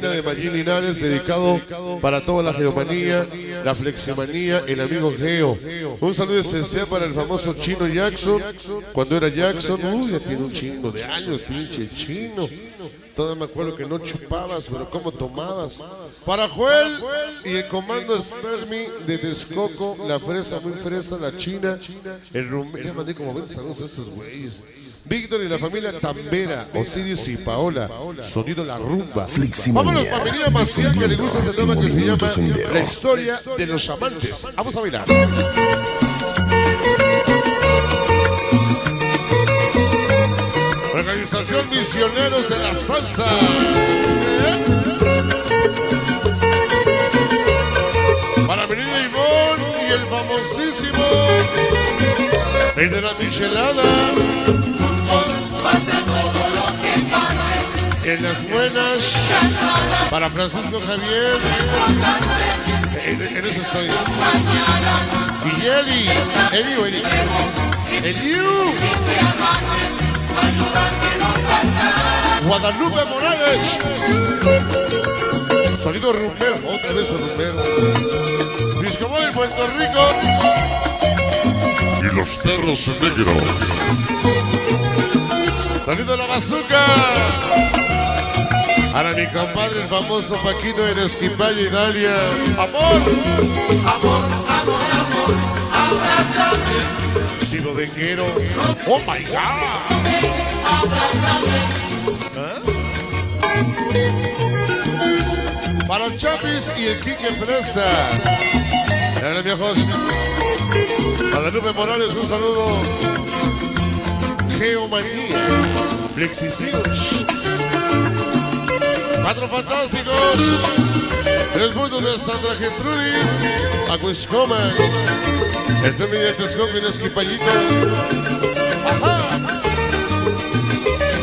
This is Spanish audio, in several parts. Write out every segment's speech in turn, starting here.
de Magín Linares, dedicado para toda la geomanía, la fleximanía, el amigo Geo. Un saludo especial para el famoso Chino Jackson, cuando era Jackson, uy, ya tiene un chingo de años, pinche chino. Todavía me acuerdo que no chupabas, pero cómo tomabas. Para Joel y el comando Spermi de Texcoco, la fresa muy fresa, la china, el rumero. Ya mandé como 20 saludos a estos güeyes. Víctor y la familia Tambera, Osiris y Paola, sonido la rumba. Vámonos, familia Maciel, que le gusta este tema que se llama La historia de los amantes. Vamos a bailar. Organización Misioneros de la Salsa. Para venir Ivonne y el famosísimo el de la michelada. En las buenas, para Francisco Javier. En, en eso estoy. Y Eli, Eli o Eli. Eliu. Guadalupe Morales. Sonido rumbero, otra vez el rumbero. Disco Boy, Puerto Rico. y los perros negros. Sonido de la bazooka. Para mi compadre, el famoso Paquito en Esquipaya y Dalia. ¡Amor! ¡Amor, amor, amor! ¡Abrázame! Silo denguero. ¡Oh, my God! ¿Ah? Para Chapis y el Quique Fresa. Dale, viejos. Guadalupe Morales, un saludo. Geomanía. Flexicillos. Cuatro fantásticos. Tres puntos de Sandra Gertrudis. Acuiscoma. Este mi de Texcoco y Esquipallito.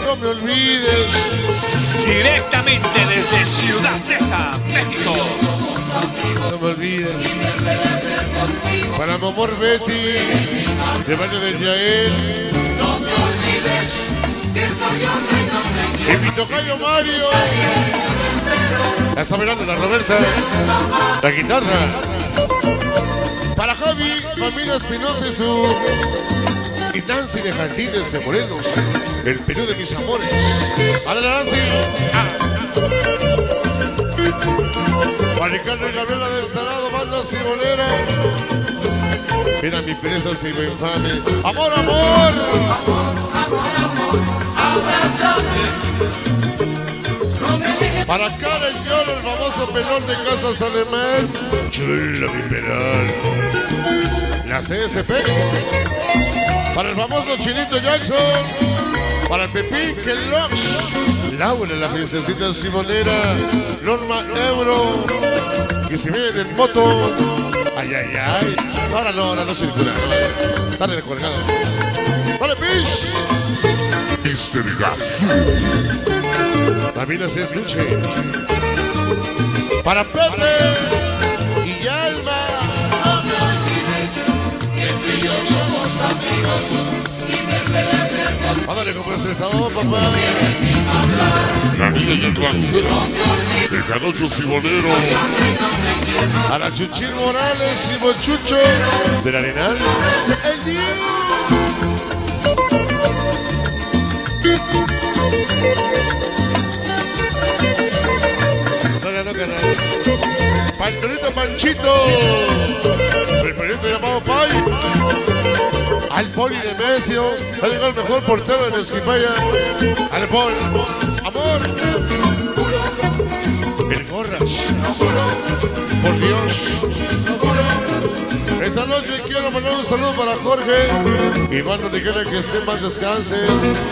No me olvides. Directamente desde Ciudad Neza, México. No me olvides. Para mi amor Betty. De Valle del Yael. Y mi tocayo Mario. Ya está mirando la Roberta. La guitarra. Para Javi, familia Espinosa y su. Y Nancy de Jardines de Morelos. El Perú de mis amores. Para Nancy. Ah. Para Ricardo y Gabriela del Salado, banda cibolera. Mira mi pereza si me infame. ¡Amor, amor! Para y Lloro, el famoso pelón de Casas Alemán. Chula mi penal. La CSP. Para el famoso Chinito Jackson. Para el Pepín Kellogg's. Laura, la princesita Simonera. Norma Euro. Que se vienen en moto. Ay, ay, ay. Ahora no, ahora no circula. Está recolgado. Dale, Pish. Mr. Gazoo. También hacer luche. Para Pepe y Alma. Ándale, como es esa voz, papá. La niña del Rancés. El jarocho simonero. A la Chuchín Morales y Mochucho del Arenal. El Dios. No. Pantorito Panchito. El perrito llamado Pai. Al Poli de Mesio. Ha llegado el mejor portero en Esquipaya. Al Poli. Amor. El Gorras. Por Dios. Esta noche quiero mandar un saludo para Jorge. Iván, donde quiera que esté, más descanses.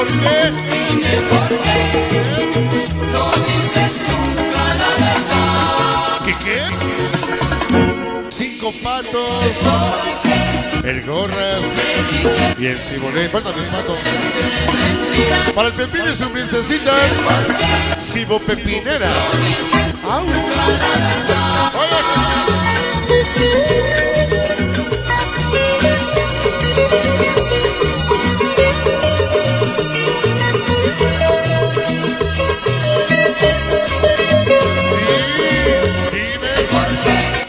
por qué. ¿Qué qué? Cinco patos. El gorras. Y el cibolé. Falta mis patos. Para el pepín y su princesita. Cibo pepinera. Au.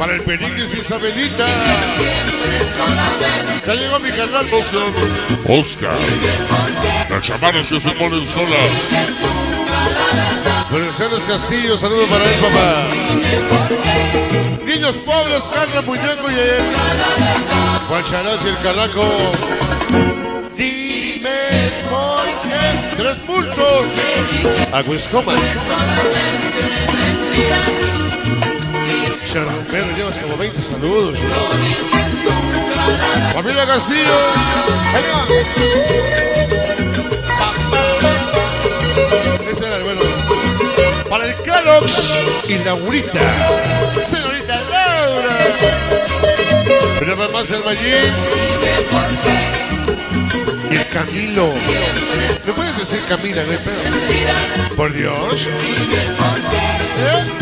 Para el Peniques y Isabelita. Ya llegó mi canal Oscar. Oscar. Las chamanas que se ponen solas. Mercedes Castillo, saludos para él, papá. Niños pobres, Carla Muñeco y él. Juan Charaz y el Calaco. Dime por qué. Tres puntos. A. Charrompero, llevas como 20 saludos. Familia Castillo. Ese era el bueno. Para el Calox y Laurita. Señorita Laura. Pero más el Mayín. Y el Camilo. ¿Me puedes decir Camila, no hay pedo? Por Dios. ¿Eh?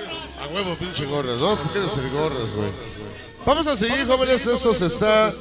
huevo pinche gorras. Porque eres el gorras, güey. Vamos a seguir, jóvenes, eso se está